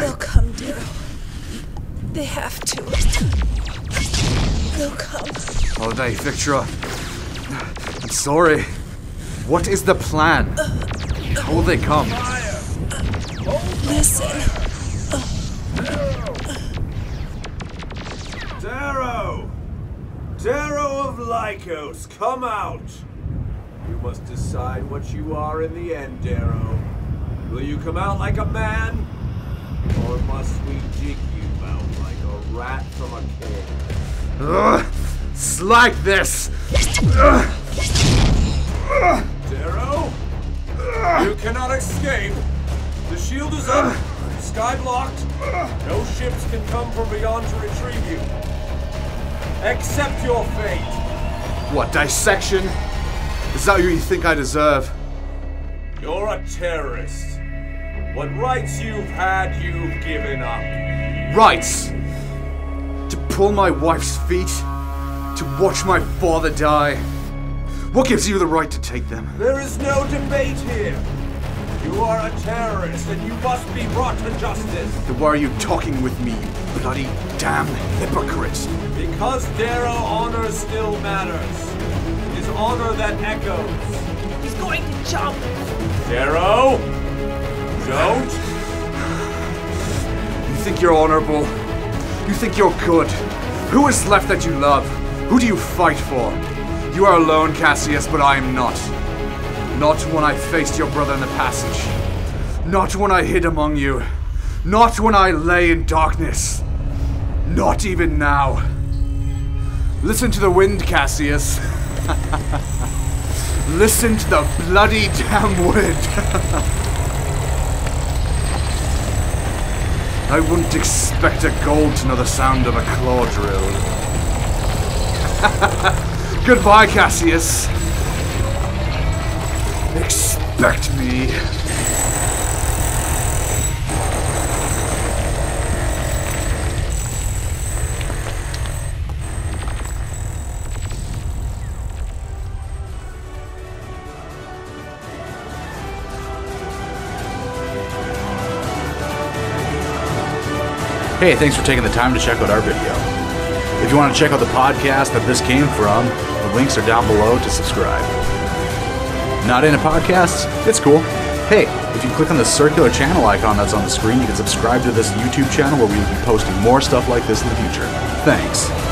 They'll come, Darrow. They have to. They'll come. Oh, Holiday, Victra. I'm sorry. What is the plan? How will they come? Listen. Darrow! Darrow of Lykos, come out! You must decide what you are in the end, Darrow. Will you come out like a man? Or must we jig you out like a rat from a cage? Ugh, it's like this. Ugh. Ugh. Darrow? You cannot escape! The shield is up, sky blocked. No ships can come from beyond to retrieve you. Accept your fate! What, dissection? Is that what you think I deserve? You're a terrorist. What rights you've had, you've given up. Rights? To pull my wife's feet? To watch my father die? What gives you the right to take them? There is no debate here. You are a terrorist and you must be brought to justice. Then why are you talking with me, you bloody damn hypocrite? Because Darrow honor still matters. It is honor that echoes. He's going to jump. Darrow! Don't! You think you're honorable? You think you're good? Who is left that you love? Who do you fight for? You are alone, Cassius, but I am not. Not when I faced your brother in the passage. Not when I hid among you. Not when I lay in darkness. Not even now. Listen to the wind, Cassius. Listen to the bloody damn wind. I wouldn't expect a gold to know the sound of a claw drill. Goodbye, Cassius. Expect me. Hey, thanks for taking the time to check out our video. If you want to check out the podcast that this came from, the links are down below to subscribe. Not into podcasts? It's cool. Hey, if you click on the circular channel icon that's on the screen, you can subscribe to this YouTube channel where we will be posting more stuff like this in the future. Thanks.